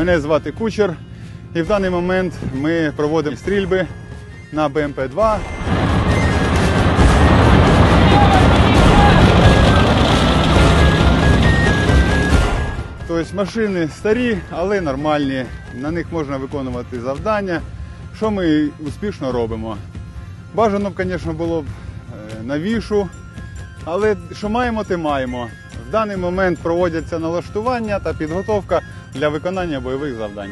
Мене звати Кучер, і в даний момент ми проводимо стрільби на БМП-2. Тобто машини старі, але нормальні. На них можна виконувати завдання, що ми успішно робимо. Бажано б, звісно, було б е, навішу, але що маємо, те маємо. Даний момент проводяться налаштування та підготовка для виконання бойових завдань.